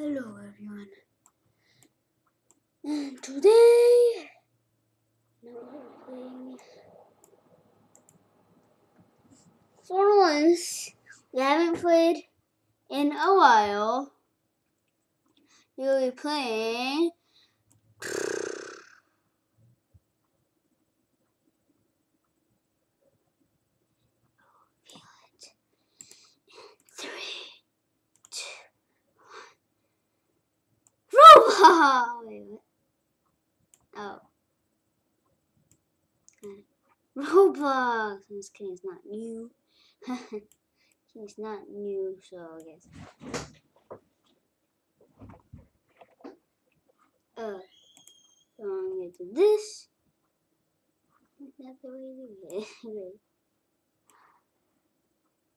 Hello everyone. And today now we're playing for once we haven't played in a while. We'll be playing Feel it. Three, two, Roblox! Wait, what? Oh. Okay. Roblox! I'm just kidding, it's not new. it's not new, so I guess. Uh, so I'm gonna do this. That's the way to do it. Wait.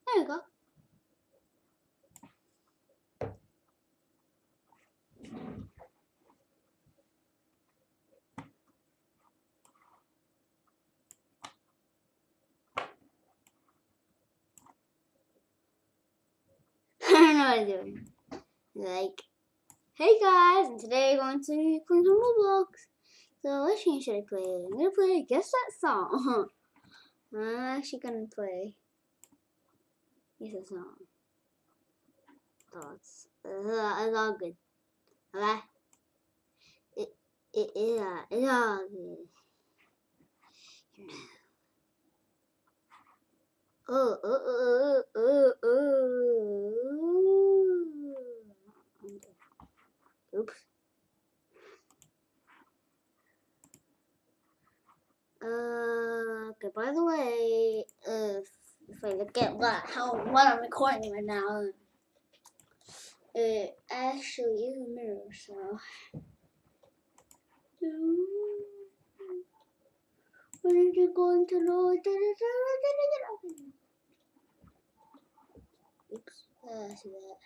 There we go. I don't know what I'm doing. Like, hey guys, and today we're going to be playing some Roblox. So, which game should I play? I'm gonna play Guess That Song. I'm actually gonna play Guess That Song. Thoughts. Uh, it's all good. Alright? It, it, it, uh, it's all good. Oh, oh, oh, oh, oh, oh. Oops. Uh, okay, by the way, uh, if, if I look at what, I'm recording right now, it actually is a mirror, so. When are you going to know? Oops, uh, see that.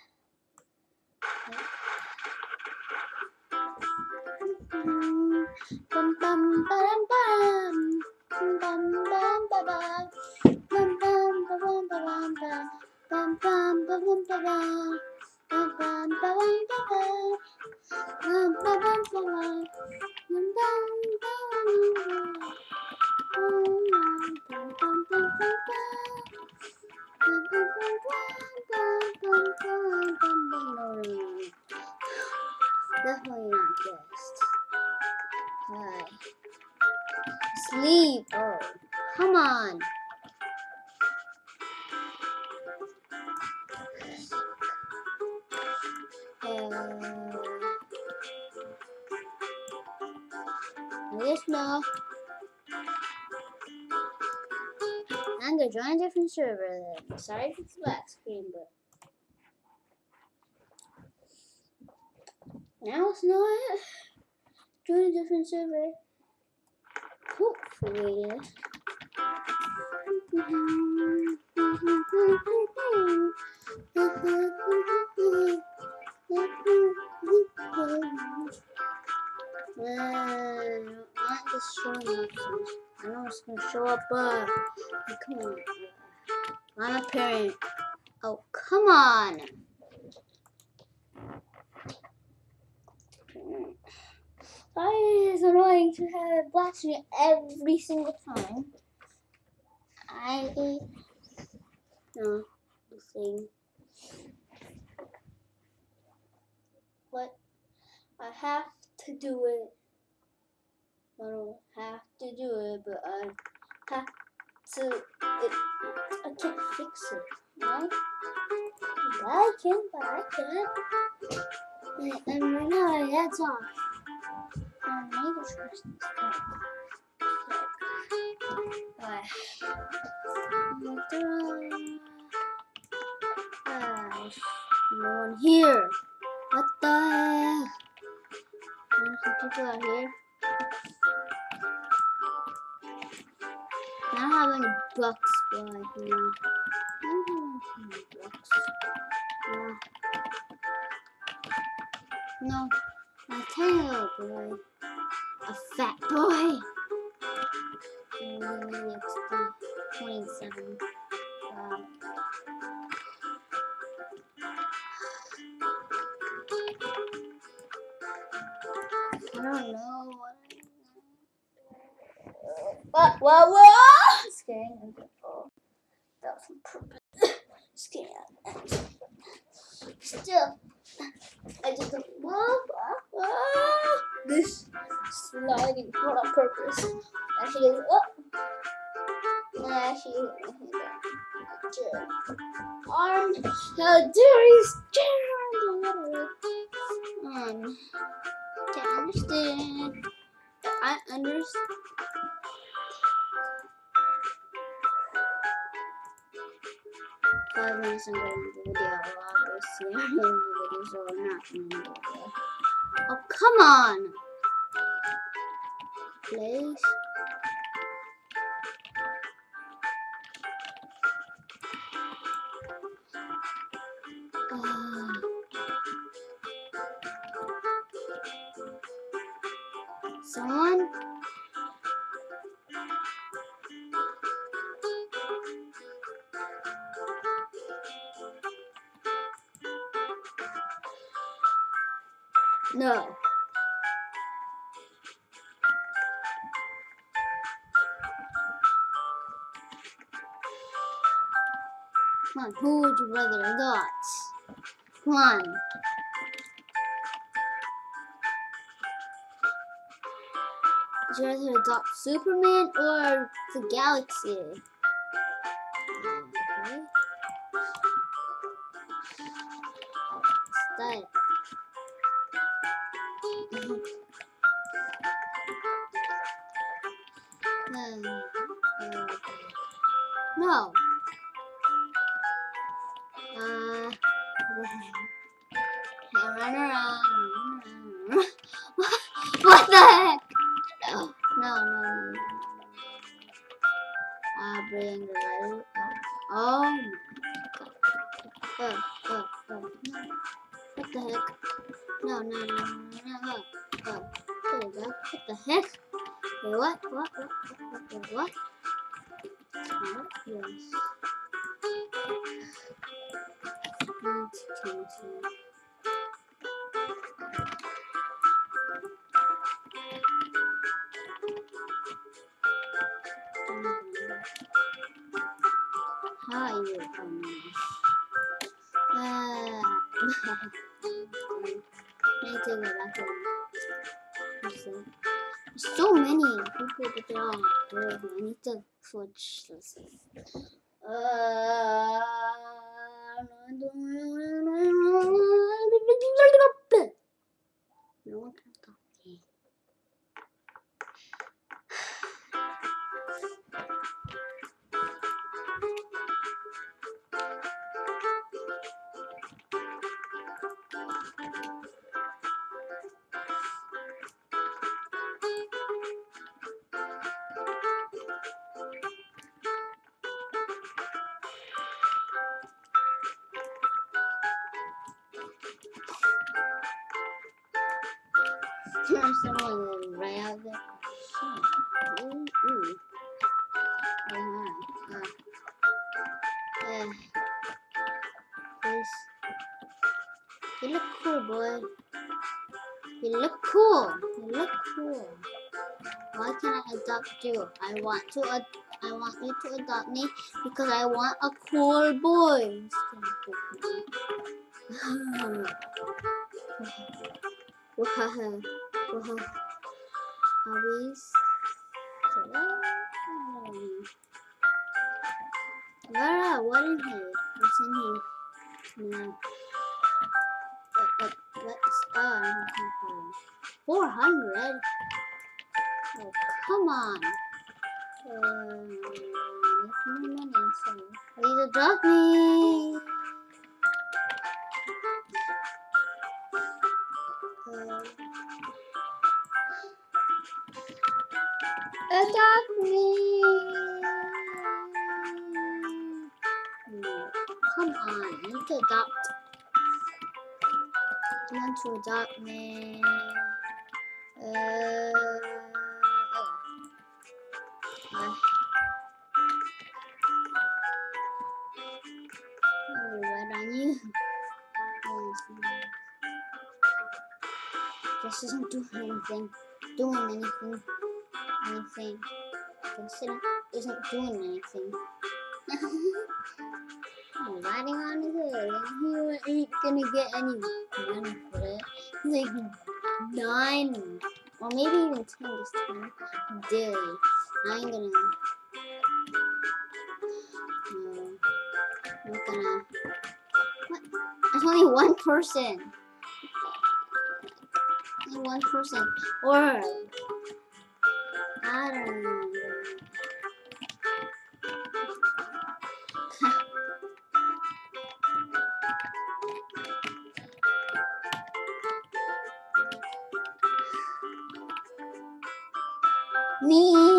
Bum bum bum bum bum bum bum bum Definitely not just. Alright. Sleep. Oh, come on. I guess no. I'm gonna join a different server then. Sorry if it's black screen, but now it's not. Join a different server. Hopefully. Uh, not just showing up. I know it's gonna show up, but come on. I'm a parent. Oh, come on. Why is it annoying to have black screen every single time? I no thing. But I have to do it. I don't have to do it, but I have to. It, I can't fix it, right? I can, but I can't. And, right now, my head's off. My neighbor's Christmas card. But, Gosh, no one here. What the some people out here. I don't have any bucks, I can. I don't have. Yeah. No, a tiny little boy. A fat boy. And then next to 27. Wow. I don't know what. What? What? Scaring was on purpose. Him. Still, I just don't. What? what? This sliding on purpose. And she goes, oh. Nah, she arm. How dare you stare on the water? Um, to understand. I understand. Video, not video. Oh, come on! Please. No. Come on, who would you rather adopt? Come on. Would you rather adopt Superman or the galaxy? What the heck? No, no, no, no. Ah, no. I bring the light. Oh, oh. Oh, oh, oh. What the heck? No, no, no, no, no, no. Oh, there we go. What the heck? Wait, what? What? What? What? What? What? What? Yes. So many people, all good. I need to switch this. Uh, no one can There's someone. Oh, ooh, ooh. Uh-huh. Uh, uh, this. You look cool, boy. You look cool. You look cool. Why can't I adopt you? I want to. Ad- I want you to adopt me because I want a cool boy. Wow. Wow. Hobbies. Lara, what in here? What's in here? No. Uh, uh, what, what, what's on? Four hundred. Oh, come on. Uh, um, money, so please adopt me. Adopt me. Come on, I need to adopt. I want to adopt me. Uh, okay. Uh, oh, right on you. This isn't doing anything. Doing anything. Anything. This isn't, doing anything. I'm riding on his head and he ain't gonna get any money for it. He's like nine or maybe even ten this time. Daily. I ain't gonna no. I'm not gonna what? There's only one person. Only one person. Or I don't know. Me.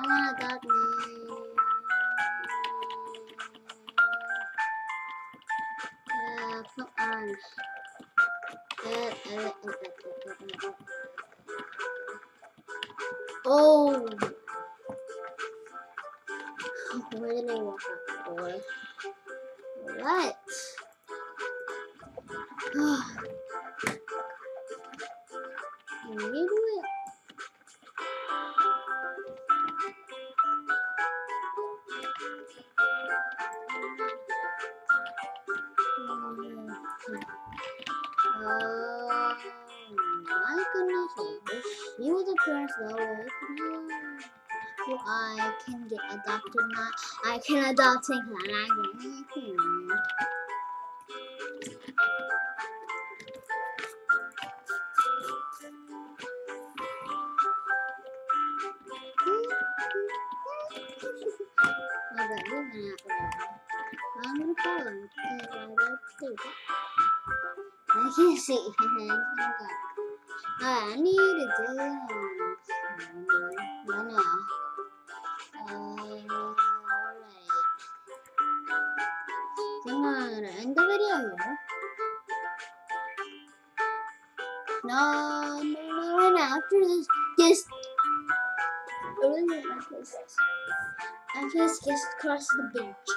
Someone adopt me. Come on. Uh, uh, uh, uh, uh. Oh. Where did I walk out for? What? Can adopted now. I can adopt and I can. I'm gonna follow him. I can't see. I need to do video. No, no, no, right. After this, just. Oh. After this, just cross the bridge.